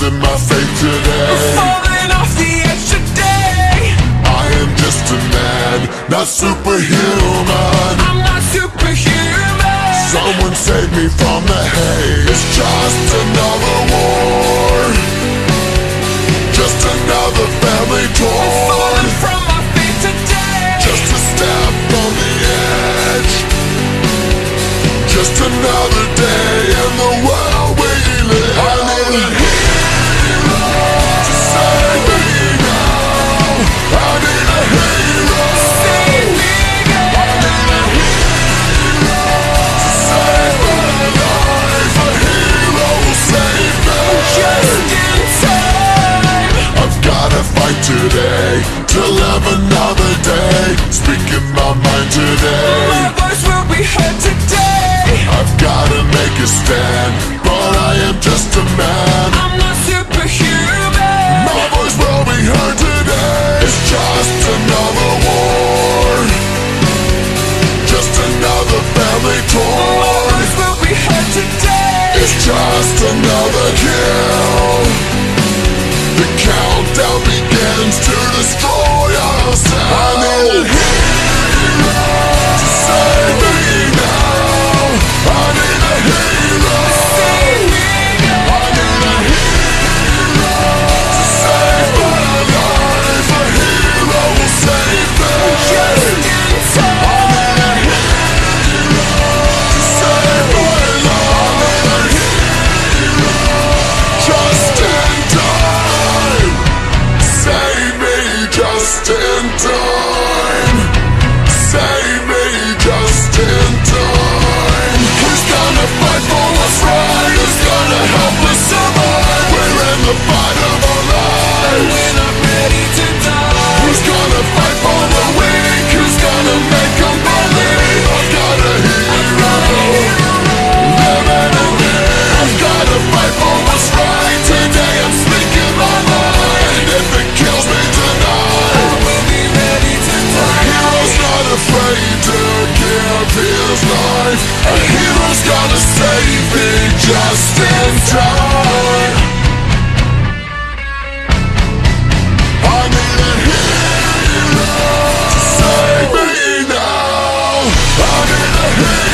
facing my fate today. I'm falling off the edge today. I am just a man, not superhuman. I'm not superhuman. Someone save me from the haze. today My voice will be heard today. I've gotta make a stand But I am life A hero's gonna save me just in time. I need a hero to save me now. I need a hero.